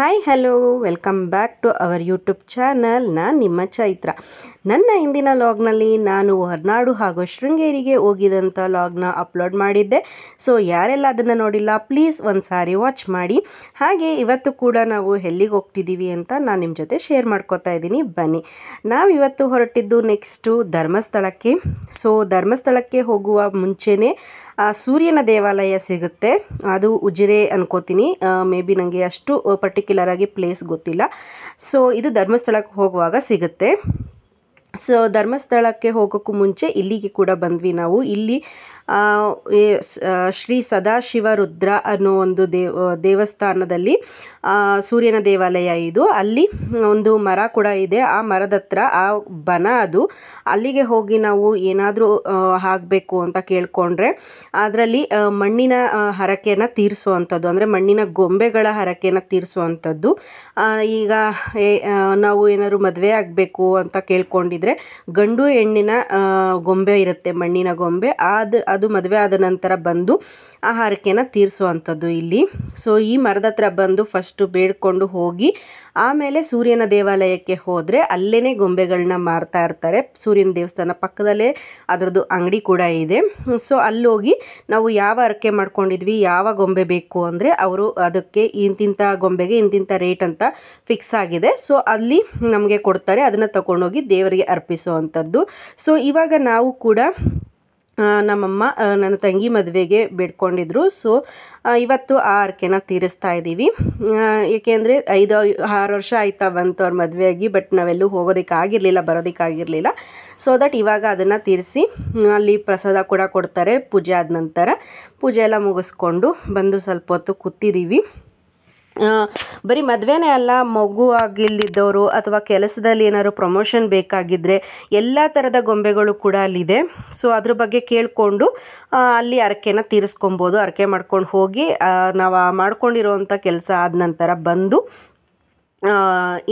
Hi hello welcome back to our YouTube channel ನಾನು ನಿಮ್ಮ ಚೈತ್ರ. ನನ್ನ ಇಂದಿನ ಲಾಗ್ನಲ್ಲಿ ನಾನು ಹೊರನಾಡು ಹಾಗೂ ಶೃಂಗೇರಿಗೆ ಹೋಗಿದಂಥ ಲಾಗ್ನ ಅಪ್ಲೋಡ್ ಮಾಡಿದ್ದೆ. ಸೊ ಯಾರೆಲ್ಲ ಅದನ್ನು ನೋಡಿಲ್ಲ ಪ್ಲೀಸ್ ಒಂದು ಸಾರಿ ವಾಚ್ ಮಾಡಿ. ಹಾಗೆ ಇವತ್ತು ಕೂಡ ನಾವು ಎಲ್ಲಿಗೆ ಹೋಗ್ತಿದ್ದೀವಿ ಅಂತ ನಾನು ನಿಮ್ಮ ಜೊತೆ ಶೇರ್ ಮಾಡ್ಕೋತಾ ಇದ್ದೀನಿ. ಬನ್ನಿ. ನಾವು ಇವತ್ತು ಹೊರಟಿದ್ದು ನೆಕ್ಸ್ಟು ಧರ್ಮಸ್ಥಳಕ್ಕೆ. ಸೊ ಧರ್ಮಸ್ಥಳಕ್ಕೆ ಹೋಗುವ ಮುಂಚೆನೇ ಸೂರ್ಯನ ದೇವಾಲಯ ಸಿಗುತ್ತೆ. ಅದು ಉಜಿರೆ ಅನ್ಕೋತೀನಿ. ಮೇ ಬಿ ನನಗೆ ಅಷ್ಟು ಪರ್ಟಿಕ್ಯುಲರ್ ಆಗಿ ಪ್ಲೇಸ್ ಗೊತ್ತಿಲ್ಲ. ಸೊ ಇದು ಧರ್ಮಸ್ಥಳಕ್ಕೆ ಹೋಗುವಾಗ ಸಿಗುತ್ತೆ. ಸೊ ಧರ್ಮಸ್ಥಳಕ್ಕೆ ಹೋಗೋಕ್ಕೂ ಮುಂಚೆ ಇಲ್ಲಿಗೆ ಕೂಡ ಬಂದ್ವಿ ನಾವು. ಇಲ್ಲಿ ಶ್ರೀ ಸದಾಶಿವ ರುದ್ರ ಅನ್ನೋ ಒಂದು ದೇವ ದೇವಸ್ಥಾನದಲ್ಲಿ ಸೂರ್ಯನ ದೇವಾಲಯ ಇದು. ಅಲ್ಲಿ ಒಂದು ಮರ ಕೂಡ ಇದೆ. ಆ ಮರದ ಹತ್ರ ಆ ಬನ ಅದು. ಅಲ್ಲಿಗೆ ಹೋಗಿ ನಾವು ಏನಾದರೂ ಆಗಬೇಕು ಅಂತ ಕೇಳಿಕೊಂಡ್ರೆ, ಅದರಲ್ಲಿ ಮಣ್ಣಿನ ಹರಕೆಯನ್ನು ತೀರಿಸುವಂಥದ್ದು, ಅಂದರೆ ಮಣ್ಣಿನ ಗೊಂಬೆಗಳ ಹರಕೆಯನ್ನು ತೀರಿಸುವಂಥದ್ದು. ಈಗ ನಾವು ಏನಾದ್ರು ಮದುವೆ ಆಗಬೇಕು ಅಂತ ಕೇಳ್ಕೊಂಡಿದ್ರೆ, ಗಂಡು ಹೆಣ್ಣಿನ ಗೊಂಬೆ ಇರುತ್ತೆ ಮಣ್ಣಿನ ಗೊಂಬೆ. ಅದು ಅದು ಮದುವೆ ಆದ ನಂತರ ಬಂದು ಆ ಹರಕೆನ ತೀರಿಸುವಂಥದ್ದು ಇಲ್ಲಿ. ಸೊ ಈ ಮರದ ಹತ್ರ ಬಂದು ಫಸ್ಟು ಬೇಡ್ಕೊಂಡು ಹೋಗಿ, ಆಮೇಲೆ ಸೂರ್ಯನ ದೇವಾಲಯಕ್ಕೆ ಹೋದರೆ ಅಲ್ಲೇ ಗೊಂಬೆಗಳನ್ನ ಮಾರ್ತಾ ಇರ್ತಾರೆ. ಸೂರ್ಯನ ದೇವಸ್ಥಾನ ಪಕ್ಕದಲ್ಲೇ ಅದರದ್ದು ಅಂಗಡಿ ಕೂಡ ಇದೆ. ಸೊ ಅಲ್ಲೋಗಿ ನಾವು ಯಾವ ಹರಕೆ ಮಾಡ್ಕೊಂಡಿದ್ವಿ, ಯಾವ ಗೊಂಬೆ ಬೇಕು ಅಂದರೆ ಅವರು ಅದಕ್ಕೆ ಇಂತಿಂಥ ಗೊಂಬೆಗೆ ಇಂತಿಂಥ ರೇಟ್ ಅಂತ ಫಿಕ್ಸ್ ಆಗಿದೆ. ಸೊ ಅಲ್ಲಿ ನಮಗೆ ಕೊಡ್ತಾರೆ, ಅದನ್ನು ತಗೊಂಡೋಗಿ ದೇವರಿಗೆ ಅರ್ಪಿಸುವಂಥದ್ದು. ಸೊ ಇವಾಗ ನಾವು ಕೂಡ ನಮ್ಮಮ್ಮ ನನ್ನ ತಂಗಿ ಮದುವೆಗೆ ಬೇಡ್ಕೊಂಡಿದ್ರು. ಸೊ ಇವತ್ತು ಆ ಹರಕೆನ ತೀರಿಸ್ತಾ ಇದ್ದೀವಿ. ಏಕೆಂದರೆ ಐದು, ಆರು ವರ್ಷ ಆಯ್ತಾ ಬಂತು ಅವ್ರ ಮದುವೆಯಾಗಿ ಬಟ್ ನಾವೆಲ್ಲೂ ಹೋಗೋದಕ್ಕಾಗಿರಲಿಲ್ಲ, ಬರೋದಕ್ಕಾಗಿರಲಿಲ್ಲ. ಸೊ ದಟ್ ಇವಾಗ ಅದನ್ನು ತೀರಿಸಿ, ಅಲ್ಲಿ ಪ್ರಸಾದ ಕೂಡ ಕೊಡ್ತಾರೆ, ಪೂಜೆ ಆದ ನಂತರ. ಪೂಜೆ ಎಲ್ಲ ಮುಗಿಸ್ಕೊಂಡು ಬಂದು ಸ್ವಲ್ಪ ಹೊತ್ತು ಕೂತಿದ್ದೀವಿ. ಬರೀ ಮದುವೆನೇ ಅಲ್ಲ, ಮಗು ಆಗಿಲ್ದಿದ್ದವರು ಅಥವಾ ಕೆಲಸದಲ್ಲಿ ಏನಾದ್ರು ಪ್ರಮೋಷನ್ ಬೇಕಾಗಿದ್ದರೆ ಎಲ್ಲ ಥರದ ಗೊಂಬೆಗಳು ಕೂಡ ಅಲ್ಲಿದೆ. ಸೊ ಅದ್ರ ಬಗ್ಗೆ ಕೇಳಿಕೊಂಡು ಅಲ್ಲಿ ಅರಕೆನ ತೀರಿಸ್ಕೊಬೋದು ಅರಕೆ ಮಾಡ್ಕೊಂಡು ಹೋಗಿ ನಾವು ಮಾಡ್ಕೊಂಡಿರೋವಂಥ ಕೆಲಸ ಆದ ನಂತರ ಬಂದು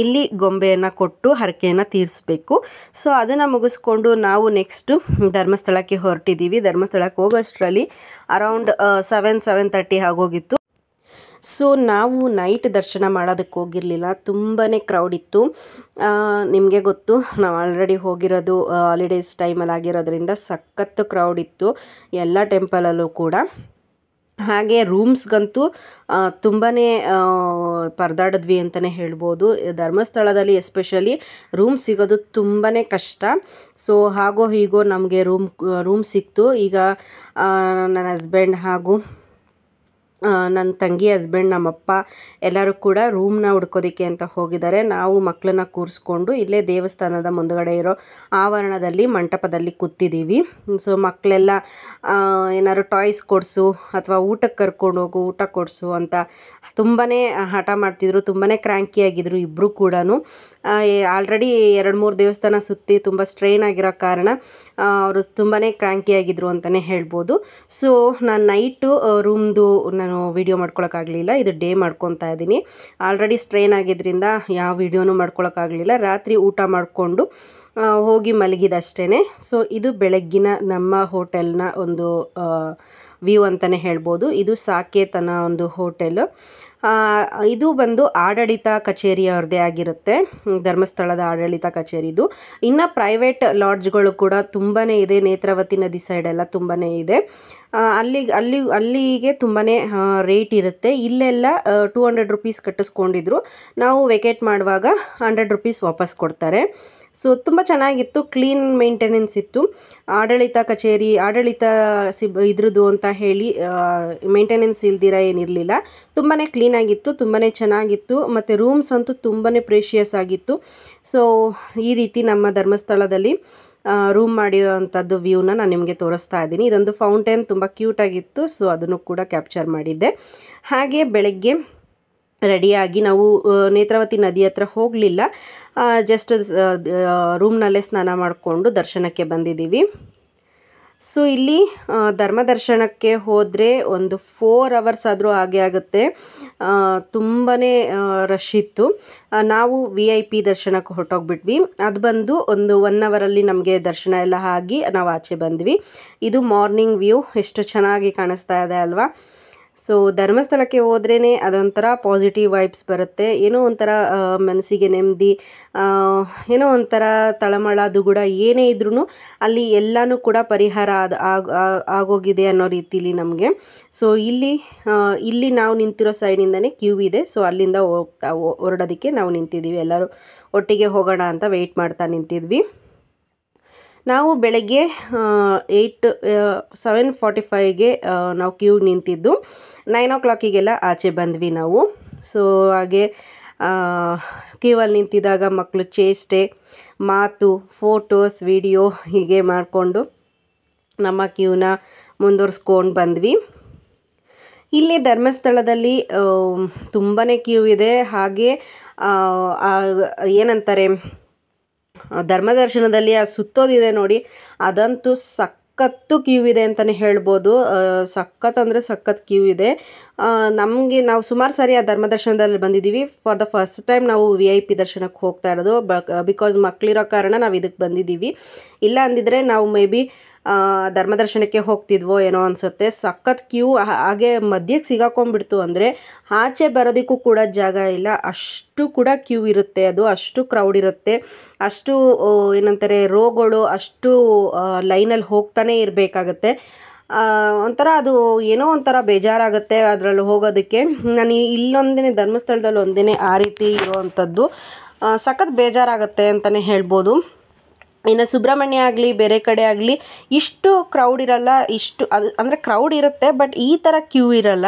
ಇಲ್ಲಿ ಗೊಂಬೆಯನ್ನು ಕೊಟ್ಟು ಹರಕೆಯನ್ನು ತೀರಿಸ್ಬೇಕು. ಸೊ ಅದನ್ನು ಮುಗಿಸ್ಕೊಂಡು ನಾವು ನೆಕ್ಸ್ಟು ಧರ್ಮಸ್ಥಳಕ್ಕೆ ಹೊರಟಿದ್ದೀವಿ ಧರ್ಮಸ್ಥಳಕ್ಕೆ ಹೋಗೋಷ್ಟರಲ್ಲಿ ಅರೌಂಡ್ ಸೆವೆನ್ ಸೆವೆನ್ ತರ್ಟಿ ಆಗೋಗಿತ್ತು. ಸೊ ನಾವು ನೈಟ್ ದರ್ಶನ ಮಾಡೋದಕ್ಕೆ ಹೋಗಿರಲಿಲ್ಲ. ತುಂಬಾ ಕ್ರೌಡ್ ಇತ್ತು. ನಿಮಗೆ ಗೊತ್ತು, ನಾವು ಆಲ್ರೆಡಿ ಹೋಗಿರೋದು ಹಾಲಿಡೇಸ್ ಟೈಮಲ್ಲಿ ಆಗಿರೋದ್ರಿಂದ ಸಖತ್ತು ಕ್ರೌಡ್ ಇತ್ತು, ಎಲ್ಲ ಟೆಂಪಲಲ್ಲೂ ಕೂಡ. ಹಾಗೆ ರೂಮ್ಸ್ಗಂತೂ ತುಂಬಾ ಪರದಾಡಿದ್ವಿ ಅಂತಲೇ ಹೇಳ್ಬೋದು. ಧರ್ಮಸ್ಥಳದಲ್ಲಿ ಎಸ್ಪೆಷಲಿ ರೂಮ್ ಸಿಗೋದು ತುಂಬಾ ಕಷ್ಟ. ಸೊ ಹಾಗೋ ಹೀಗೋ ನಮಗೆ ರೂಮ್ ರೂಮ್ ಸಿಕ್ತು. ಈಗ ನನ್ನ ಹಸ್ಬೆಂಡ್ ಹಾಗೂ ನನ್ನ ತಂಗಿ ಹಸ್ಬೆಂಡ್ ನಮ್ಮಪ್ಪ ಎಲ್ಲರೂ ಕೂಡ ರೂಮ್ನ ಹುಡ್ಕೋದಿಕ್ಕೆ ಅಂತ ಹೋಗಿದ್ದಾರೆ. ನಾವು ಮಕ್ಕಳನ್ನ ಕೂರಿಸ್ಕೊಂಡು ಇಲ್ಲೇ ದೇವಸ್ಥಾನದ ಮುಂದುಗಡೆ ಇರೋ ಆವರಣದಲ್ಲಿ, ಮಂಟಪದಲ್ಲಿ ಕೂತಿದ್ದೀವಿ ಸೊ ಮಕ್ಕಳೆಲ್ಲ ಏನಾದ್ರು ಟಾಯ್ಸ್ ಕೊಡಿಸು ಅಥವಾ ಊಟಕ್ಕೆ ಕರ್ಕೊಂಡು ಹೋಗು, ಊಟ ಕೊಡಿಸು ಅಂತ ತುಂಬಾ ಹಠ ಮಾಡ್ತಿದ್ರು. ತುಂಬಾ ಕ್ರ್ಯಾಂಕಿ ಆಗಿದ್ರು ಇಬ್ಬರು ಕೂಡ ಆಲ್ರೆಡಿ ಎರಡು ಮೂರು ದೇವಸ್ಥಾನ ಸುತ್ತಿ ತುಂಬ ಸ್ಟ್ರೈನ್ ಆಗಿರೋ ಕಾರಣ ಅವರು ತುಂಬಾ ಆಗಿದ್ರು ಅಂತಲೇ ಹೇಳ್ಬೋದು. ಸೊ ನಾನು ನೈಟು ರೂಮ್ದು ನಾನು ವಿಡಿಯೋ ಮಾಡ್ಕೊಳಕ್ಕಾಗಲಿಲ್ಲ, ಇದು ಡೇ ಮಾಡ್ಕೊತಾ ಇದ್ದೀನಿ. ಆಲ್ರೆಡಿ ಸ್ಟ್ರೈನ್ ಆಗಿದ್ದರಿಂದ ಯಾವ ವಿಡಿಯೋನೂ ಮಾಡ್ಕೊಳಕ್ಕಾಗಲಿಲ್ಲ. ರಾತ್ರಿ ಊಟ ಮಾಡಿಕೊಂಡು ಹೋಗಿ ಮಲಗಿದಷ್ಟೇ ಸೊ ಇದು ಬೆಳಗ್ಗಿನ ನಮ್ಮ ಹೋಟೆಲ್ನ ಒಂದು ವ್ಯೂ ಅಂತಲೇ ಹೇಳ್ಬೋದು. ಇದು ಸಾಕೇತನ ಒಂದು ಹೋಟೆಲ್. ಇದು ಬಂದು ಆಡಳಿತ ಕಚೇರಿಯವ್ರದ್ದೇ ಆಗಿರುತ್ತೆ. ಧರ್ಮಸ್ಥಳದ ಆಡಳಿತ ಕಚೇರಿದು. ಇನ್ನು ಪ್ರೈವೇಟ್ ಲಾಡ್ಜ್ಗಳು ಕೂಡ ತುಂಬಾ ಇದೆ. ನೇತ್ರಾವತಿ ನದಿ ಸೈಡೆಲ್ಲ ತುಂಬಾ ಇದೆ. ಅಲ್ಲಿ ಅಲ್ಲಿ, ಅಲ್ಲಿಗೆ ತುಂಬಾ ರೇಟ್ ಇರುತ್ತೆ. ಇಲ್ಲೆಲ್ಲ ಟೂ ಹಂಡ್ರೆಡ್ ರುಪೀಸ್ ಕಟ್ಟಿಸ್ಕೊಂಡಿದ್ರು. ನಾವು ವೆಕೇಟ್ ಮಾಡುವಾಗ ಹಂಡ್ರೆಡ್ ರುಪೀಸ್ ವಾಪಸ್ ಕೊಡ್ತಾರೆ. ಸೊ ತುಂಬ ಚೆನ್ನಾಗಿತ್ತು ಕ್ಲೀನ್ ಮೇಂಟೆನೆನ್ಸ್ ಇತ್ತು. ಆಡಳಿತ ಕಚೇರಿ, ಆಡಳಿತ ಸಿಬ್, ಇದ್ರದ್ದು ಅಂತ ಹೇಳಿ ಮೇಂಟೆನೆನ್ಸ್ ಇಲ್ದಿರ ಏನಿರಲಿಲ್ಲ. ತುಂಬಾ ಕ್ಲೀನಾಗಿತ್ತು ತುಂಬಾ ಚೆನ್ನಾಗಿತ್ತು. ಮತ್ತು ರೂಮ್ಸ್ ಅಂತೂ ತುಂಬಾ ಪ್ರೇಷಿಯಸ್ ಆಗಿತ್ತು. ಸೊ ಈ ರೀತಿ ನಮ್ಮ ಧರ್ಮಸ್ಥಳದಲ್ಲಿ ರೂಮ್ ಮಾಡಿರೋವಂಥದ್ದು ವ್ಯೂನ ನಾನು ನಿಮಗೆ ತೋರಿಸ್ತಾ ಇದ್ದೀನಿ. ಇದೊಂದು ಫೌಂಟೇನ್ ತುಂಬ ಕ್ಯೂಟಾಗಿತ್ತು ಸೊ ಅದನ್ನು ಕೂಡ ಕ್ಯಾಪ್ಚರ್ ಮಾಡಿದ್ದೆ. ಹಾಗೆ ಬೆಳಗ್ಗೆ ರೆಡಿಯಾಗಿ ನಾವು ನೇತ್ರಾವತಿ ನದಿ ಹತ್ರ ಹೋಗಲಿಲ್ಲ. ಜಸ್ಟ್ ರೂಮ್ನಲ್ಲೇ ಸ್ನಾನ ಮಾಡಿಕೊಂಡು ದರ್ಶನಕ್ಕೆ ಬಂದಿದ್ದೀವಿ. ಸೊ ಇಲ್ಲಿ ಧರ್ಮ ದರ್ಶನಕ್ಕೆ ಹೋದರೆ ಒಂದು ಫೋರ್ ಅವರ್ಸ್ ಆದರೂ ಹಾಗೆ ಆಗುತ್ತೆ. ತುಂಬಾ ರಶ್ ಇತ್ತು. ನಾವು ವಿ ಐ ಪಿ ದರ್ಶನಕ್ಕೆ ಹೊರಟೋಗ್ಬಿಟ್ವಿ. ಅದು ಬಂದು ಒಂದು ಒನ್ ಅವರಲ್ಲಿ ನಮಗೆ ದರ್ಶನ ಎಲ್ಲ ಆಗಿ ನಾವು ಆಚೆ ಬಂದ್ವಿ. ಇದು ಮಾರ್ನಿಂಗ್ ವ್ಯೂ ಎಷ್ಟು ಚೆನ್ನಾಗಿ ಕಾಣಿಸ್ತಾ ಇದೆ ಅಲ್ವಾ? ಸೊ ಧರ್ಮಸ್ಥಳಕ್ಕೆ ಹೋದ್ರೇ ಅದೊಂಥರ ಪಾಸಿಟಿವ್ ವೈಬ್ಸ್ ಬರುತ್ತೆ. ಏನೋ ಒಂಥರ ಮನಸ್ಸಿಗೆ ನೆಮ್ಮದಿ ಏನೋ ಒಂಥರ ತಳಮಳ, ದುಗುಡ ಏನೇ ಇದ್ರೂ ಅಲ್ಲಿ ಎಲ್ಲನೂ ಕೂಡ ಪರಿಹಾರ ಆಗ್- ಆಗೋಗಿದೆ ಅನ್ನೋ ರೀತಿಲಿ ನಮಗೆ. ಸೊ ಇಲ್ಲಿ ಇಲ್ಲಿ ನಾವು ನಿಂತಿರೋ ಸೈಡಿಂದನೇ ಕ್ಯೂ ಇದೆ. ಸೊ ಅಲ್ಲಿಂದ ಹೋಗ್ತಾ ಹೊರಡೋದಕ್ಕೆ ನಾವು ನಿಂತಿದ್ದೀವಿ. ಎಲ್ಲರೂ ಒಟ್ಟಿಗೆ ಹೋಗೋಣ ಅಂತ ವೆಯ್ಟ್ ಮಾಡ್ತಾ ನಿಂತಿದ್ವಿ. ನಾವು ಬೆಳಗ್ಗೆ ಏಯ್ಟ್ ಸೆವೆನ್ ಫಾರ್ಟಿ ಫೈವ್ಗೆ ನಾವು ಕ್ಯೂ ನಿಂತಿದ್ದು. ನೈನ್ ಓ ಕ್ಲಾಕಿಗೆಲ್ಲ ಆಚೆ ಬಂದ್ವಿ ನಾವು. ಸೊ ಹಾಗೆ ಕ್ಯೂ ಅಲ್ಲಿ ನಿಂತಿದ್ದಾಗ ಮಕ್ಕಳು ಚೇಷ್ಟೆ, ಮಾತು ಫೋಟೋಸ್ ವಿಡಿಯೋ ಹೀಗೆ ಮಾಡಿಕೊಂಡು ನಮ್ಮ ಕ್ಯೂನ ಮುಂದುವರ್ಸ್ಕೊಂಡು ಬಂದ್ವಿ. ಇಲ್ಲಿ ಧರ್ಮಸ್ಥಳದಲ್ಲಿ ತುಂಬಾ ಕ್ಯೂ ಇದೆ. ಹಾಗೆ ಏನಂತಾರೆ ಧರ್ಮದರ್ಶನದಲ್ಲಿ ಆ ಸುತ್ತೋದಿದೆ ನೋಡಿ, ಅದಂತೂ ಸಖತ್ತು ಕ್ಯೂ ಇದೆ ಅಂತಲೇ ಹೇಳ್ಬೋದು. ಸಖತ್ ಅಂದರೆ ಸಖತ್ ಕ್ಯೂ ಇದೆ. ನಮಗೆ ನಾವು ಸುಮಾರು ಸಾರಿ ಆ ಧರ್ಮದರ್ಶನದಲ್ಲಿ ಬಂದಿದ್ದೀವಿ. ಫಾರ್ ದ ಫಸ್ಟ್ ಟೈಮ್ ನಾವು ವಿ ಐ ಪಿ ದರ್ಶನಕ್ಕೆ ಹೋಗ್ತಾ ಇರೋದು ಬಿಕಾಸ್ ಮಕ್ಕಳಿರೋ ಕಾರಣ ನಾವು ಇದಕ್ಕೆ ಬಂದಿದ್ದೀವಿ. ಇಲ್ಲ ಅಂದಿದ್ರೆ ನಾವು ಮೇ ಬಿ ಧರ್ಮದರ್ಶನಕ್ಕೆ ಹೋಗ್ತಿದ್ವೋ ಏನೋ ಅನಿಸುತ್ತೆ. ಸಖತ್ ಕ್ಯೂ ಹಾಗೆ ಮಧ್ಯಕ್ಕೆ ಸಿಗಾಕೊಂಡ್ಬಿಡ್ತು ಅಂದರೆ ಆಚೆ ಬರೋದಕ್ಕೂ ಕೂಡ ಜಾಗ ಇಲ್ಲ. ಅಷ್ಟು ಕೂಡ ಕ್ಯೂ ಇರುತ್ತೆ ಅದು, ಅಷ್ಟು ಕ್ರೌಡ್ ಇರುತ್ತೆ. ಅಷ್ಟು ಏನಂತಾರೆ, ರೋಗಳು ಅಷ್ಟು ಲೈನಲ್ಲಿ ಹೋಗ್ತಾನೆ ಇರಬೇಕಾಗತ್ತೆ. ಒಂಥರ ಅದು ಏನೋ ಒಂಥರ ಬೇಜಾರಾಗುತ್ತೆ ಅದರಲ್ಲಿ ಹೋಗೋದಕ್ಕೆ. ನಾನು ಇಲ್ಲೊಂದೇ ಧರ್ಮಸ್ಥಳದಲ್ಲಿ ಒಂದೇ ಆ ರೀತಿ ಇರುವಂಥದ್ದು. ಸಖತ್ ಬೇಜಾರಾಗುತ್ತೆ ಅಂತಲೇ ಹೇಳ್ಬೋದು. ಇನ್ನು ಸುಬ್ರಹ್ಮಣ್ಯ ಆಗಲಿ, ಬೇರೆ ಕಡೆ ಆಗಲಿ, ಇಷ್ಟು ಕ್ರೌಡ್ ಇರಲ್ಲ, ಇಷ್ಟು ಅದು ಅಂದರೆ ಕ್ರೌಡ್ ಇರುತ್ತೆ ಬಟ್ ಈ ಥರ ಕ್ಯೂ ಇರಲ್ಲ.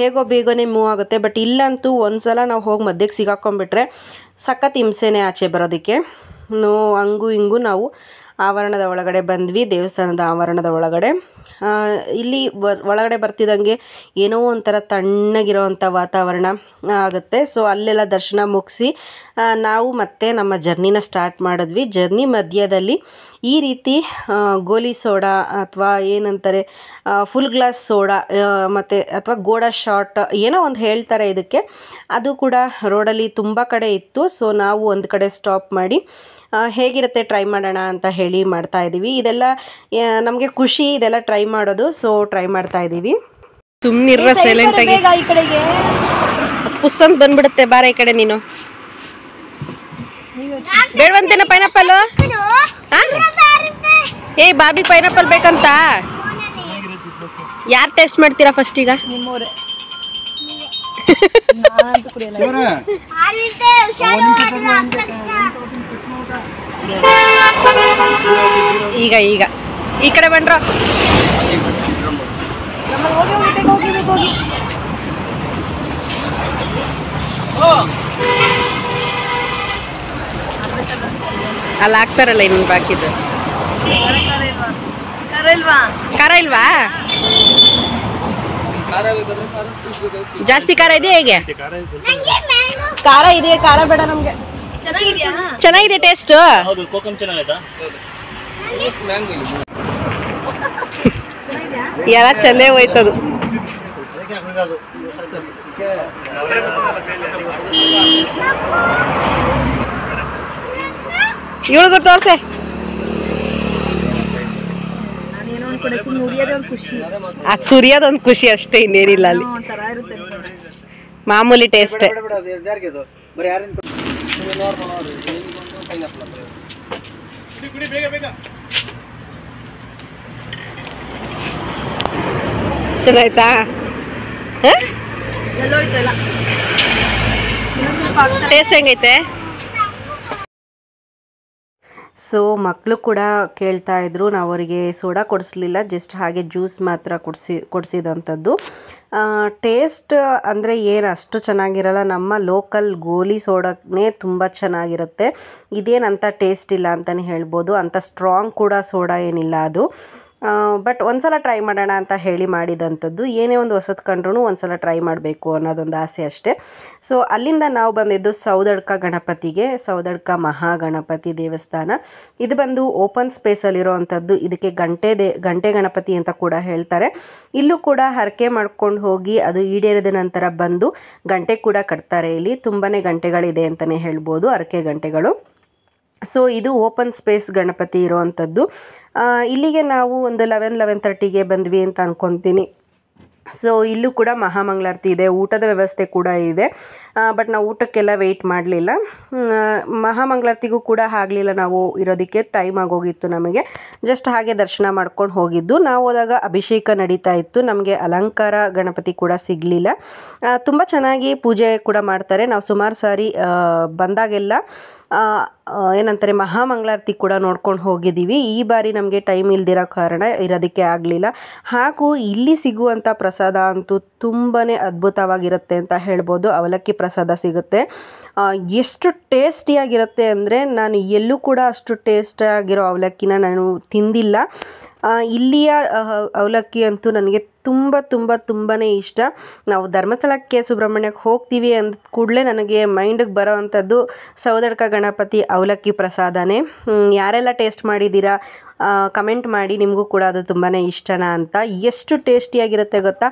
ಹೇಗೋ ಬೇಗನೆ ಮೂವ್ ಆಗುತ್ತೆ ಬಟ್ ಇಲ್ಲಂತೂ ಒಂದು ಸಲ ನಾವು ಹೋಗಿ ಮಧ್ಯಕ್ಕೆ ಸಿಗಾಕೊಂಡ್ಬಿಟ್ರೆ ಸಖತ್ ಹಿಂಸೆನೇ ಆಚೆ ಬರೋದಕ್ಕೆ. ನೋ, ಹಂಗೂ ಹಿಂಗೂ ನಾವು ಆವರಣದ ಒಳಗಡೆ ಬಂದ್ವಿ, ದೇವಸ್ಥಾನದ ಆವರಣದ ಒಳಗಡೆ. ಇಲ್ಲಿ ಒಳಗಡೆ ಬರ್ತಿದ್ದಂಗೆ ಏನೋ ಒಂಥರ ತಣ್ಣಗಿರೋವಂಥ ವಾತಾವರಣ ಆಗುತ್ತೆ. ಸೊ ಅಲ್ಲೆಲ್ಲ ದರ್ಶನ ಮುಗಿಸಿ ನಾವು ಮತ್ತೆ ನಮ್ಮ ಜರ್ನಿನ ಸ್ಟಾರ್ಟ್ ಮಾಡಿದ್ವಿ. ಜರ್ನಿ ಮಧ್ಯದಲ್ಲಿ ಈ ರೀತಿ ಗೋಲಿ ಸೋಡಾ ಅಥವಾ ಏನಂತಾರೆ ಫುಲ್ ಗ್ಲಾಸ್ ಸೋಡಾ ಮತ್ತು ಅಥವಾ ಗೋಡಾ ಶಾಟ್ ಏನೋ ಒಂದು ಹೇಳ್ತಾರೆ ಇದಕ್ಕೆ. ಅದು ಕೂಡ ರೋಡಲ್ಲಿ ತುಂಬ ಕಡೆ ಇತ್ತು. ಸೊ ನಾವು ಒಂದು ಕಡೆ ಸ್ಟಾಪ್ ಮಾಡಿ ಹೇಗಿರುತ್ತೆ ಟ್ರೈ ಮಾಡೋಣ ಅಂತ ಹೇಳಿ ಮಾಡ್ತಾ ಇದ್ದೀವಿ ಇದೆಲ್ಲ ನಮಗೆ ಖುಷಿ, ಇದೆಲ್ಲ ಟ್ರೈ ಮಾಡೋದು. ಸೊ ಟ್ರೈ ಮಾಡ್ತಾ ಇದೀವಿ. ಸುಮ್ನಿರ ಸೈಲೆಂಟ್ ಆಗಿ. ಈ ಕಡೆಗೆ. ಪುಸ್ತಂತ ಬಂದ್ಬಿಡುತ್ತೆ ಬಾರ ಈ ಕಡೆ ನೀನು. ಬೇಡವಂತೇನ ಪೈನಾಪಲ್ ಏ ಬಾಬಿ ಪೈನಾಪಲ್ ಬೇಕಂತ? ಯಾರ್ ಟೇಸ್ಟ್ ಮಾಡ್ತೀರಾ ಫಸ್ಟ್ ಈಗ? ನಿಮ್ಮೂರೆ. ನಾನಂತೂ ಕುಡಿಯಲ್ಲ ಈಗ ಈಗ. ಈ ಕಡೆ ಬಂದ್ರ. ಅಲ್ಲ ಹಾಕ್ತಾರಲ್ಲ ಇನ್ನೊಂದು ಬಾಕಿದು. ಖಾರ ಇಲ್ವಾ? ಖಾರ ಇಲ್ವಾ ಜಾಸ್ತಿ ಖಾರ ಇದೆಯಾ ಹೇಗೆ? ಖಾರ ಇದೆಯಾ? ಖಾರ ಬೇಡ ನಮ್ಗೆ. ಚೆನ್ನಾಗಿದೆಯಾ? ಚೆನ್ನಾಗಿದೆ ಟೇಸ್ಟ್ ಹೌದು ಚಲೇ ಹೋಯ್ತದು ಇವಳಿಗೂ ತೋರ್ಸೆ ಅದು ಸುರಿಯೋದೊಂದು ಖುಷಿ ಅಷ್ಟೇ ಇನ್ನೇನಿಲ್ಲ ಅಲ್ಲಿ ಮಾಮೂಲಿ ಟೇಸ್ಟ್ ಚೆನ್ನಾಯ್ತಾ ಚಲೋ ಆಗ್ತಾ ಟೇಸ್ಟ್ ಹೆಂಗೈತೆ? ಸೊ ಮಕ್ಕಳು ಕೂಡ ಕೇಳ್ತಾ ಇದ್ರು ನಾವು ಅವರಿಗೆ ಸೋಡಾ ಕೊಡಿಸ್ಲಿಲ್ಲ ಜಸ್ಟ್ ಹಾಗೆ ಜ್ಯೂಸ್ ಮಾತ್ರ ಕೊಡಿಸಿ ಕೊಡಿಸಿದಂಥದ್ದು. ಟೇಸ್ಟ್ ಅಂದರೆ ಏನು ಅಷ್ಟು ಚೆನ್ನಾಗಿರಲ್ಲ ನಮ್ಮ ಲೋಕಲ್ ಗೋಲಿ ಸೋಡಾನೇ ತುಂಬ ಚೆನ್ನಾಗಿರುತ್ತೆ. ಇದೇನಂತ ಟೇಸ್ಟ್ ಇಲ್ಲ ಅಂತಲೇ ಹೇಳ್ಬೋದು ಅಂಥ ಸ್ಟ್ರಾಂಗ್ ಕೂಡ ಸೋಡಾ ಏನಿಲ್ಲ ಅದು. ಬಟ್ ಒಂದ್ಸಲ ಟ್ರೈ ಮಾಡೋಣ ಅಂತ ಹೇಳಿ ಮಾಡಿದಂಥದ್ದು, ಏನೇ ಒಂದು ಹೊಸದು ಕಂಡ್ರೂ ಒಂದ್ಸಲ ಟ್ರೈ ಮಾಡಬೇಕು ಅನ್ನೋದೊಂದು ಆಸೆ ಅಷ್ಟೇ. ಸೊ ಅಲ್ಲಿಂದ ನಾವು ಬಂದಿದ್ದು ಸೌದಡ್ಕ ಗಣಪತಿಗೆ, ಸೌದಡ್ಕ ಮಹಾಗಣಪತಿ ದೇವಸ್ಥಾನ. ಇದು ಬಂದು ಓಪನ್ ಸ್ಪೇಸಲ್ಲಿರೋ ಅಂಥದ್ದು ಇದಕ್ಕೆ ಗಂಟೆ ಗಂಟೆ ಗಣಪತಿ ಅಂತ ಕೂಡ ಹೇಳ್ತಾರೆ. ಇಲ್ಲೂ ಕೂಡ ಹರಕೆ ಮಾಡ್ಕೊಂಡು ಹೋಗಿ ಅದು ಈಡೇರಿದ ನಂತರ ಬಂದು ಗಂಟೆ ಕೂಡ ಕಟ್ತಾರೆ ಇಲ್ಲಿ. ತುಂಬಾ ಗಂಟೆಗಳಿದೆ ಅಂತಲೇ ಹೇಳ್ಬೋದು, ಹರಕೆ ಗಂಟೆಗಳು. ಸೊ ಇದು ಓಪನ್ ಸ್ಪೇಸ್ ಗಣಪತಿ ಇರೋವಂಥದ್ದು ಇಲ್ಲಿಗೆ ನಾವು ಒಂದು ಲೆವೆನ್ ಲೆವೆನ್ ತರ್ಟಿಗೆ ಬಂದ್ವಿ ಅಂತ ಅಂದ್ಕೊತೀನಿ ಸೊ ಇಲ್ಲೂ ಕೂಡ ಮಹಾಮಂಗಳಾರತಿ ಇದೆ. ಊಟದ ವ್ಯವಸ್ಥೆ ಕೂಡ ಇದೆ. ಬಟ್ ನಾವು ಊಟಕ್ಕೆಲ್ಲ ವೆಯ್ಟ್ ಮಾಡಲಿಲ್ಲ. ಮಹಾಮಂಗಳಾರತಿಗೂ ಕೂಡ ಆಗಲಿಲ್ಲ ನಾವು ಇರೋದಕ್ಕೆ. ಟೈಮ್ ಆಗೋಗಿತ್ತು ನಮಗೆ. ಜಸ್ಟ್ ಹಾಗೆ ದರ್ಶನ ಮಾಡ್ಕೊಂಡು ಹೋಗಿದ್ದು. ನಾವು ಹೋದಾಗ ಅಭಿಷೇಕ ನಡೀತಾ ಇತ್ತು. ನಮಗೆ ಅಲಂಕಾರ ಗಣಪತಿ ಕೂಡ ಸಿಗಲಿಲ್ಲ. ತುಂಬ ಚೆನ್ನಾಗಿ ಪೂಜೆ ಕೂಡ ಮಾಡ್ತಾರೆ. ನಾವು ಸುಮಾರು ಸಾರಿ ಬಂದಾಗೆಲ್ಲ ಏನಂತಾರೆ, ಮಹಾಮಂಗಳಾರತಿ ಕೂಡ ನೋಡ್ಕೊಂಡು ಹೋಗಿದ್ದೀವಿ. ಈ ಬಾರಿ ನಮಗೆ ಟೈಮ್ ಇಲ್ದಿರೋ ಕಾರಣ ಇರೋದಕ್ಕೆ ಆಗಲಿಲ್ಲ. ಹಾಗೂ ಇಲ್ಲಿ ಸಿಗುವಂಥ ಪ್ರಸಾದ ಅಂತೂ ತುಂಬಾ ಅದ್ಭುತವಾಗಿರುತ್ತೆ ಅಂತ ಹೇಳ್ಬೋದು. ಅವಲಕ್ಕಿ ಪ್ರಸಾದ ಸಿಗುತ್ತೆ. ಎಷ್ಟು ಟೇಸ್ಟಿಯಾಗಿರುತ್ತೆ ಅಂದರೆ ನಾನು ಎಲ್ಲೂ ಕೂಡ ಅಷ್ಟು ಟೇಸ್ಟಿಯಾಗಿರೋ ಅವಲಕ್ಕಿನ ನಾನು ತಿಂದಿಲ್ಲ. ಇಲ್ಲಿಯ ಅವಲಕ್ಕಿ ಅಂತೂ ನನಗೆ ತುಂಬ ತುಂಬ ತುಂಬಾ ಇಷ್ಟ. ನಾವು ಧರ್ಮಸ್ಥಳಕ್ಕೆ ಸುಬ್ರಹ್ಮಣ್ಯಕ್ಕೆ ಹೋಗ್ತೀವಿ ಅಂದ ಕೂಡಲೇ ನನಗೆ ಮೈಂಡಿಗೆ ಬರೋ ಅಂಥದ್ದು ಸೌದಡ್ಕ ಗಣಪತಿ ಅವಲಕ್ಕಿ ಪ್ರಸಾದನೇ. ಯಾರೆಲ್ಲ ಟೇಸ್ಟ್ ಮಾಡಿದ್ದೀರಾ? ಕಮೆಂಟ್ ಮಾಡಿ. ನಿಮಗೂ ಕೂಡ ಅದು ತುಂಬಾ ಇಷ್ಟನಾ ಅಂತ. ಎಷ್ಟು ಟೇಸ್ಟಿಯಾಗಿರುತ್ತೆ ಗೊತ್ತಾ?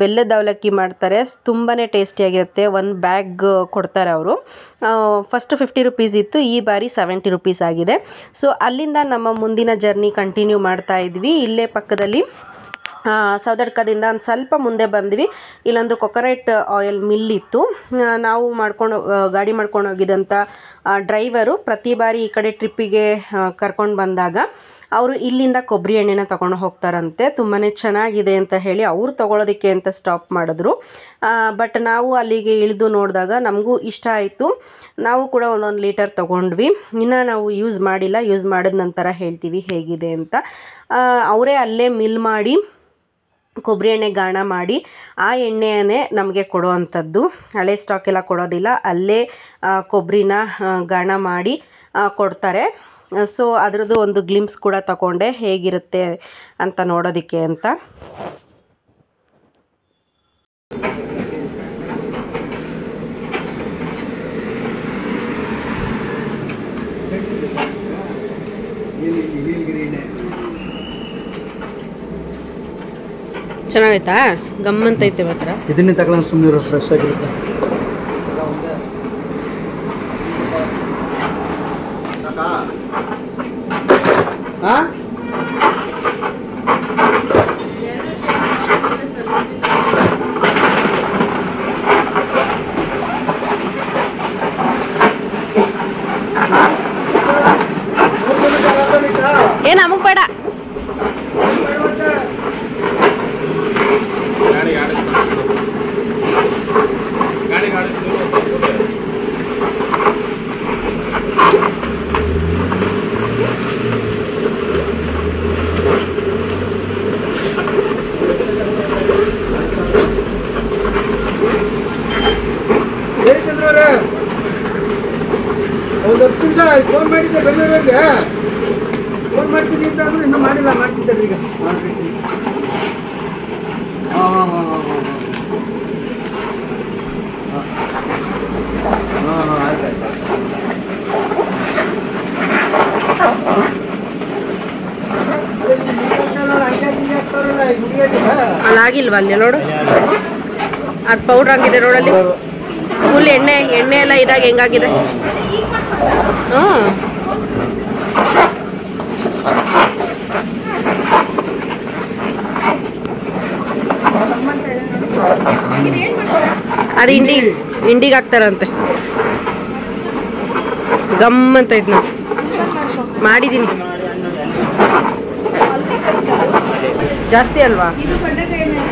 ಬೆಲ್ಲದ ಅವಲಕ್ಕಿ ಮಾಡ್ತಾರೆ. ತುಂಬಾ ಟೇಸ್ಟಿಯಾಗಿರುತ್ತೆ ಒಂದು ಬ್ಯಾಗ್ ಕೊಡ್ತಾರೆ ಅವರು. ಫಸ್ಟ್ ಫಿಫ್ಟಿ ರುಪೀಸ್ ಇತ್ತು. ಈ ಬಾರಿ ಸೆವೆಂಟಿ ರುಪೀಸ್ ಆಗಿದೆ. ಸೊ ಅಲ್ಲಿಂದ ನಮ್ಮ ಮುಂದಿನ ಜರ್ನಿ ಕಂಟಿನ್ಯೂ ಮಾಡ್ತಾ ಇದ್ವಿ. ಇಲ್ಲೇ ಪಕ್ಕದಲ್ಲಿ ಸೌದಡ್ಕದಿಂದ ಒಂದು ಸ್ವಲ್ಪ ಮುಂದೆ ಬಂದ್ವಿ. ಇಲ್ಲೊಂದು ಕೊಕೊನಟ್ ಆಯಿಲ್ ಮಿಲ್ ಇತ್ತು. ನಾವು ಮಾಡ್ಕೊಂಡು ಗಾಡಿ ಮಾಡ್ಕೊಂಡು ಹೋಗಿದ್ದಂಥ ಡ್ರೈವರು ಪ್ರತಿ ಬಾರಿ ಈ ಕಡೆ ಟ್ರಿಪ್ಪಿಗೆ ಕರ್ಕೊಂಡು ಬಂದಾಗ ಅವರು ಇಲ್ಲಿಂದ ಕೊಬ್ಬರಿ ಎಣ್ಣೆನ ತೊಗೊಂಡು ಹೋಗ್ತಾರಂತೆ. ತುಂಬಾ ಚೆನ್ನಾಗಿದೆ ಅಂತ ಹೇಳಿ ಅವರು ತೊಗೊಳೋದಕ್ಕೆ ಅಂತ ಸ್ಟಾಪ್ ಮಾಡಿದ್ರು. ಬಟ್ ನಾವು ಅಲ್ಲಿಗೆ ಇಳಿದು ನೋಡಿದಾಗ ನಮಗೂ ಇಷ್ಟ ಆಯಿತು. ನಾವು ಕೂಡ ಒಂದೊಂದು ಲೀಟರ್ ತೊಗೊಂಡ್ವಿ. ಇನ್ನು ನಾವು ಯೂಸ್ ಮಾಡಿಲ್ಲ. ಯೂಸ್ ಮಾಡಿದ ನಂತರ ಹೇಳ್ತೀವಿ ಹೇಗಿದೆ ಅಂತ. ಅವರೇ ಅಲ್ಲೇ ಮಿಲ್ ಮಾಡಿ ಕೊಬ್ಬರಿ ಎಣ್ಣೆ ಗಾಣ ಮಾಡಿ ಆ ಎಣ್ಣೆಯನ್ನೇ ನಮಗೆ ಕೊಡುವಂಥದ್ದು. ಹಳೆ ಸ್ಟಾಕ್ ಎಲ್ಲ ಕೊಡೋದಿಲ್ಲ. ಅಲ್ಲೇ ಕೊಬ್ಬರಿನ ಗಾಣ ಮಾಡಿ ಕೊಡ್ತಾರೆ. ಸೊ ಅದರದ್ದು ಒಂದು ಗ್ಲಿಮ್ಸ್ ಕೂಡ ತಗೊಂಡೆ. ಹೇಗಿರುತ್ತೆ ಅಂತ ನೋಡೋದಕ್ಕೆ ಅಂತ. ಚೆನ್ನಾಗೈತಾ? ಗಮ್ಮಂತೈತೆ ಮಾತ್ರ ಇದನ್ನೇ ತಗೊಳ್ಳೋಣ ಸುಮ್ಮನೆ ಫ್ರೆಶ್ ಆಗಿರುತ್ತೆ. ಹಾ ಏ ನಮಗೆ ಬೇಡ ಗಾಡಿ ಗಾಡಿ ಗಾಡಿ ಗಾಡಿ ಹೇಳಿ ಚಂದ್ರವ್ರೆ ಒಂದು ಹತ್ತು ನಿಮಿಷ ಫೋನ್ ಮಾಡಿದ್ದೆ ಬೆಂಗಳೂರಲ್ಲಿ ಫೋನ್ ಮಾಡ್ತೀನಿ ಅಂತ ಅಂದ್ರೆ ಇನ್ನೂ ಮಾಡಿಲ್ಲ ಮಾಡ್ತಿದ್ದಾರೆ ಈಗ ಮಾಡ್ಬಿಡ್ತೀನಿ ಹಾಂ ಹಾಂ ಹಾಂ ಹಾಂ ಹಾಂ ಹಾಂ ಹಾಂ ಆಯ್ತು ಆಯ್ತು ಅಲ್ಲಾಗಿಲ್ವ ಅಲ್ಲಿ ನೋಡು? ಅದು ಪೌಡ್ರ್ ಆಗಿದೆ ನೋಡಲ್ಲಿ. ಫುಲ್ ಎಣ್ಣೆ ಎಣ್ಣೆ ಎಲ್ಲ ಇದಾಗ ಹೆಂಗಾಗಿದೆ? ಹ್ಞೂ. ಅದು ಇಂಡಿ ಇಂಡಿಗೆ ಹಾಕ್ತಾರಂತೆ. ಗಮ್ ಅಂತ ಐತೆ ನಾವು ಜಾಸ್ತಿ ಅಲ್ವಾ ಇದು ಕಡಲೆಕಾಯಿ ಎಣ್ಣೆ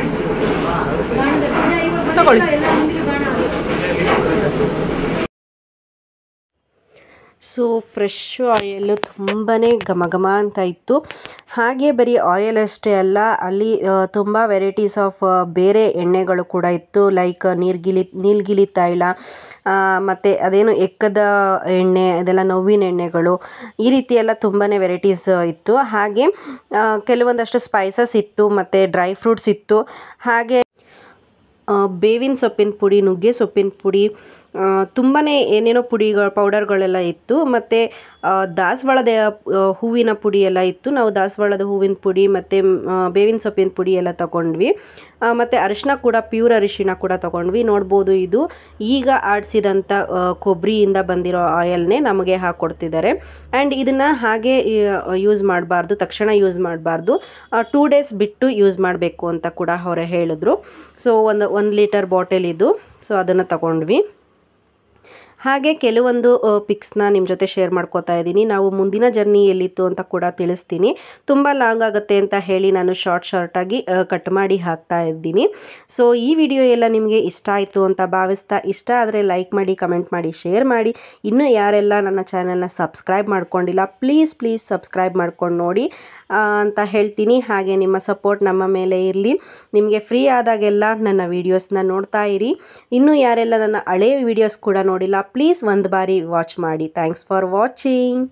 ಗಾಣದ ಬೀಜ ಇವಾಗ ತಗೊಳ್ಳಿ. ಸೊ ಫ್ರೆಶ್ ಆಯಿಲ್ ತುಂಬಾ ಘಮ ಘಮ ಅಂತ ಇತ್ತು. ಹಾಗೆ ಬರೀ ಆಯಿಲ್ ಅಷ್ಟೇ ಅಲ್ಲ, ಅಲ್ಲಿ ತುಂಬ ವೆರೈಟೀಸ್ ಆಫ್ ಬೇರೆ ಎಣ್ಣೆಗಳು ಕೂಡ ಇತ್ತು ಲೈಕ್ ನೀರ್ಗಿಲಿ ನೀಲ್ಗಿಲಿ ತೈಲ ಮತ್ತು ಅದೇನು ಎಕ್ಕದ ಎಣ್ಣೆ, ಅದೆಲ್ಲ ನೋವಿನ ಎಣ್ಣೆಗಳು, ಈ ರೀತಿ ಎಲ್ಲ ತುಂಬಾ ವೆರೈಟೀಸ್ ಇತ್ತು. ಹಾಗೆ ಕೆಲವೊಂದಷ್ಟು ಸ್ಪೈಸಸ್ ಇತ್ತು, ಮತ್ತು ಡ್ರೈ ಫ್ರೂಟ್ಸ್ ಇತ್ತು. ಹಾಗೆ ಬೇವಿನ ಸೊಪ್ಪಿನ ಪುಡಿ ನುಗ್ಗೆ ಸೊಪ್ಪಿನ ಪುಡಿ ತುಂಬಾ ಏನೇನೋ ಪುಡಿಗಳು, ಪೌಡರ್ಗಳೆಲ್ಲ ಇತ್ತು. ಮತ್ತು ದಾಸವಾಳದ ಹೂವಿನ ಪುಡಿ ಎಲ್ಲ ಇತ್ತು. ನಾವು ದಾಸವಾಳದ ಹೂವಿನ ಪುಡಿ ಮತ್ತು ಬೇವಿನ ಸೊಪ್ಪಿನ ಪುಡಿ ಎಲ್ಲ ತಗೊಂಡ್ವಿ. ಮತ್ತು ಅರಿಶಿನ ಕೂಡ, ಪ್ಯೂರ್ ಅರಿಶಿನ ಕೂಡ ತಗೊಂಡ್ವಿ. ನೋಡ್ಬೋದು ಇದು ಈಗ ಆಡಿಸಿದಂಥ ಕೊಬ್ಬರಿಯಿಂದ ಬಂದಿರೋ ಆಯಲ್ನೇ ನಮಗೆ ಹಾಕ್ಕೊಡ್ತಿದ್ದಾರೆ ಆ್ಯಂಡ್ ಇದನ್ನು ಹಾಗೆ ಯೂಸ್ ಮಾಡಬಾರ್ದು, ತಕ್ಷಣ ಯೂಸ್ ಮಾಡಬಾರ್ದು. ಟೂ ಡೇಸ್ ಬಿಟ್ಟು ಯೂಸ್ ಮಾಡಬೇಕು ಅಂತ ಕೂಡ ಅವರೇ ಹೇಳಿದ್ರು. ಸೊ, ಒಂದು ಒಂದು ಲೀಟರ್ ಬಾಟಲ್ ಇದು. ಸೊ, ಅದನ್ನು ತಗೊಂಡ್ವಿ. ಹಾಗೆ ಕೆಲವೊಂದು ಪಿಕ್ಸ್ನ ನಿಮ್ಮ ಜೊತೆ ಶೇರ್ ಮಾಡ್ಕೋತಾ ಇದ್ದೀನಿ. ನಾವು ಮುಂದಿನ ಜರ್ನಿ ಎಲ್ಲಿತ್ತು ಅಂತ ಕೂಡ ತಿಳಿಸ್ತೀನಿ. ತುಂಬ ಲಾಂಗ್ ಆಗುತ್ತೆ ಅಂತ ಹೇಳಿ ನಾನು ಶಾರ್ಟ್ ಶಾರ್ಟಾಗಿ ಕಟ್ ಮಾಡಿ ಹಾಕ್ತಾ ಇದ್ದೀನಿ. ಸೊ ಈ ವಿಡಿಯೋ ಎಲ್ಲ ನಿಮಗೆ ಇಷ್ಟ ಆಯಿತು ಅಂತ ಭಾವಿಸ್ತಾ, ಇಷ್ಟ ಆದರೆ ಲೈಕ್ ಮಾಡಿ ಕಮೆಂಟ್ ಮಾಡಿ ಶೇರ್ ಮಾಡಿ. ಇನ್ನೂ ಯಾರೆಲ್ಲ ನನ್ನ ಚಾನಲ್ನ ಸಬ್ಸ್ಕ್ರೈಬ್ ಮಾಡ್ಕೊಂಡಿಲ್ಲ ಪ್ಲೀಸ್ ಪ್ಲೀಸ್ ಸಬ್ಸ್ಕ್ರೈಬ್ ಮಾಡ್ಕೊಂಡು ನೋಡಿ. ಅಂತ ಹೇಳ್ತೀನಿ. ಹಾಗೆ ನಿಮ್ಮ ಸಪೋರ್ಟ್ ನಮ್ಮ ಮೇಲೆ ಇರಲಿ. ನಿಮಗೆ ಫ್ರೀ ಆದಾಗೆಲ್ಲ ನನ್ನ ವೀಡಿಯೋಸ್ನ ನೋಡ್ತಾ ಇರಿ. ಇನ್ನೂ ಯಾರೆಲ್ಲ ನನ್ನ ಹಳೆಯ ವೀಡಿಯೋಸ್ ಕೂಡ ನೋಡಿಲ್ಲ ಪ್ಲೀಸ್ ಒಂದು ಬಾರಿ ವಾಚ್ ಮಾಡಿ. Thanks for watching